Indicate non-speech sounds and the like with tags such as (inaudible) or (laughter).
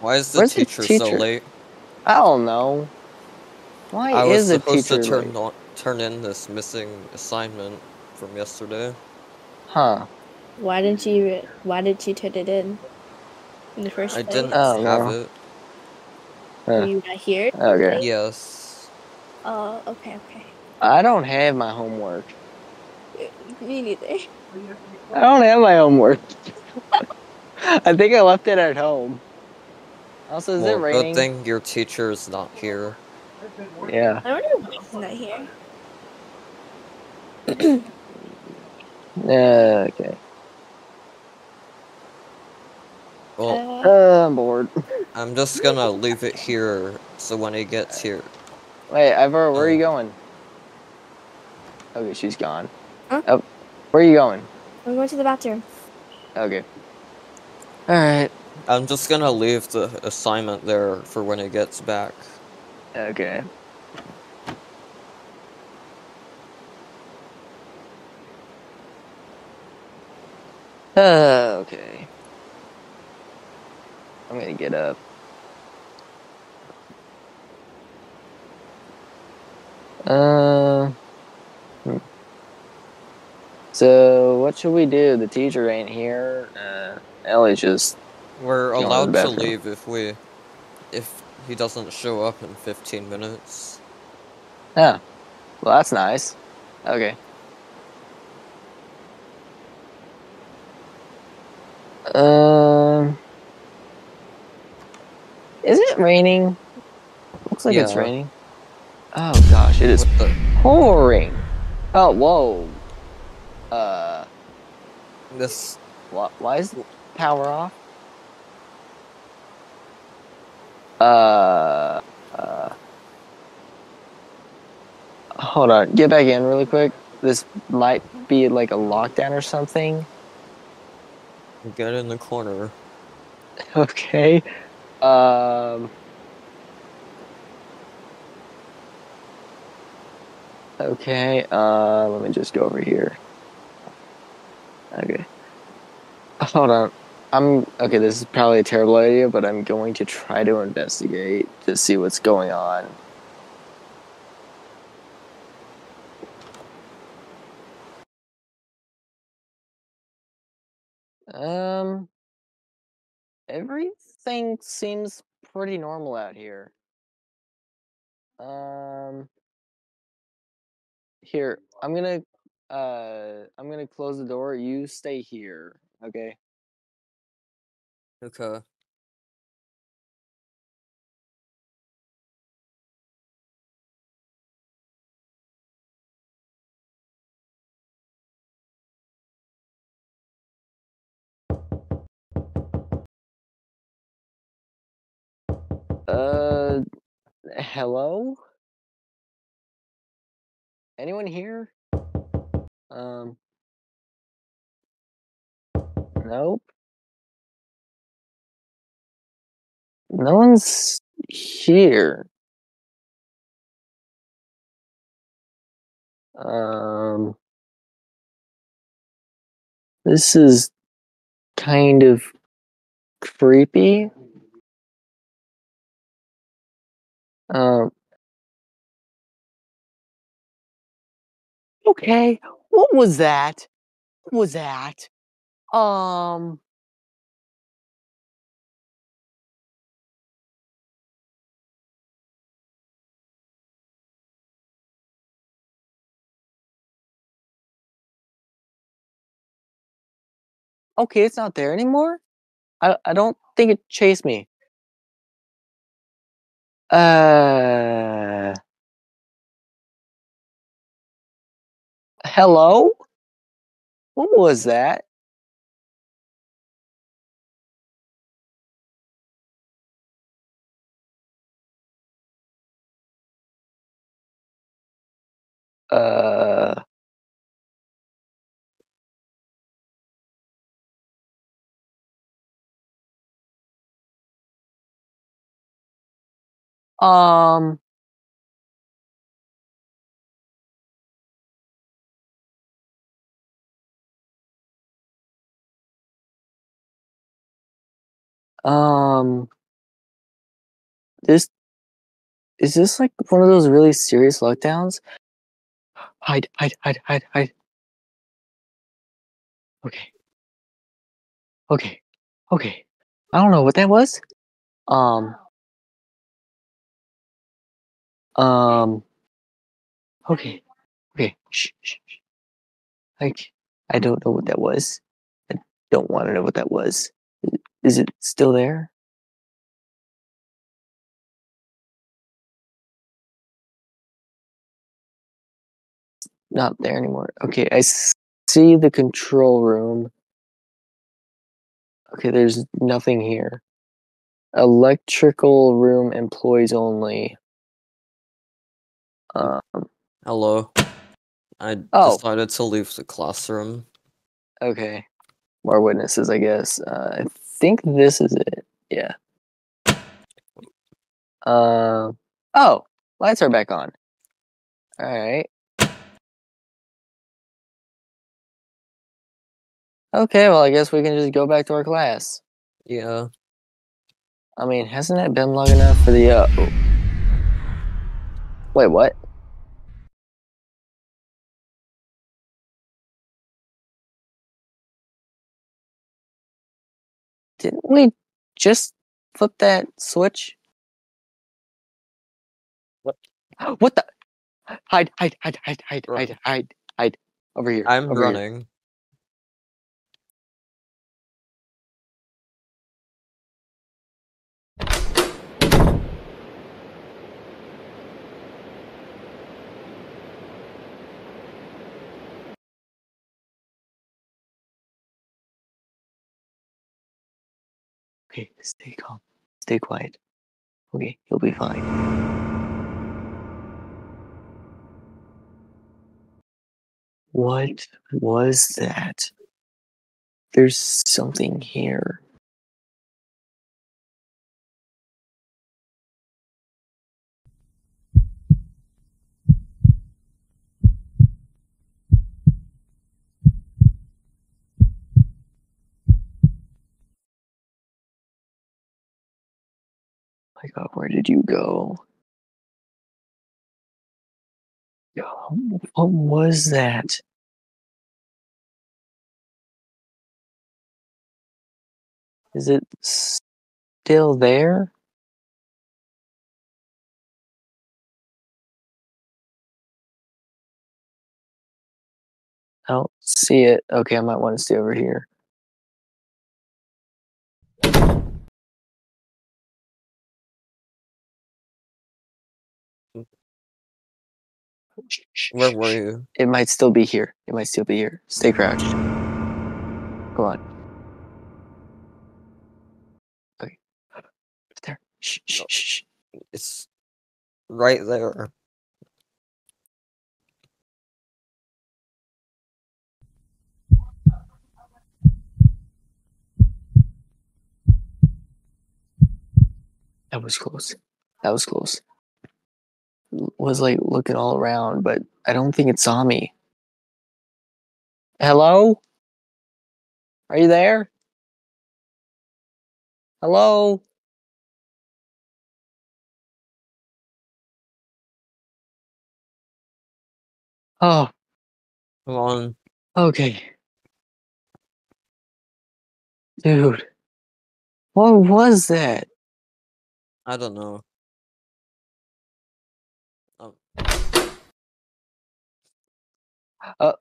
Why is the Where's the teacher, so late? I don't know. Why I was is the supposed teacher to turn late? on, turn in this missing assignment from yesterday. Huh? Why didn't you? Why didn't you turn it in? In the first I place? didn't Oh, have no. it. Were you not here? Okay. Yes. Oh, okay, okay. I don't have my homework. (laughs) Me neither. I don't have my homework. (laughs) I think I left it at home. Also, is well, it raining? good thing your teacher is not here. Yeah. I wonder why he's not here. Yeah. (clears throat) Okay. Well, Uh, Uh, I'm bored. (laughs) I'm just gonna leave it here so when he gets here. Wait, Ivor, where are you Oh. going? Okay, she's gone. Huh? Oh, where are you going? I'm going to the bathroom. Okay. All right. I'm just gonna leave the assignment there for when he gets back. Okay. Uh, okay. I'm gonna get up. Uh. hmm. So what should we do? The teacher ain't here. Uh, Ellie's just We're allowed to leave if we, if he doesn't show up in 15 minutes. yeah. Well, that's nice. Okay. Um. Is it raining? Looks like it's raining. Oh gosh, it is pouring. Oh whoa. Uh, This why, why is the power off? Uh, uh. Hold on, get back in really quick. This might be like a lockdown or something. get in the corner. (laughs) Okay. Um. Okay. Uh, let me just go over here. Okay. Hold on. I'm okay. This is probably a terrible idea, but I'm going to try to investigate to see what's going on. Um. Everything seems pretty normal out here. Um. Here, I'm gonna uh I'm gonna close the door. You stay here, okay? Okay. Uh hello? Anyone here? Um Nope. No one's here. Um This is kind of creepy. Um Okay, what was that? What was that? Um Okay, it's not there anymore? I I don't think it chased me. Uh Hello? What was that? Uh Um Um this is this like one of those really serious lockdowns? Hide, hide, hide, hide, hide. Okay. Okay. Okay. I don't know what that was. Um. Um. Okay. Okay. Shh, shh, shh. Like, I don't know what that was. I don't want to know what that was. Is it still there? Not there anymore. Okay, I see the control room. Okay, there's nothing here. Electrical room employees only. Um, Hello. I Oh. decided to leave the classroom. okay. More witnesses, I guess. Uh, I think this is it. Yeah. Um. oh, lights are back on. All right. Okay, well, I guess we can just go back to our class. Yeah. I mean, hasn't it been long enough for the uh oh. Wait, what? Didn't we just flip that switch? What? What the? Hide, hide, hide, hide, hide, Run. hide, hide, hide. Over here. I'm over here. Okay, stay calm. Stay quiet. Okay, you'll be fine. What was that? There's something here. My god, oh, where did you go? What was that? Is it still there? I don't see it. Okay, I might want to stay over here. Where were you? It might still be here. It might still be here. Stay crouched. Come on. Okay. There. Shh, shh, shh. It's right there. That was close. That was close. Was like looking all around, but I don't think it saw me. Hello? Are you there? Hello? Oh, Come on. okay. Dude. What was that? I don't know. Um, Uh,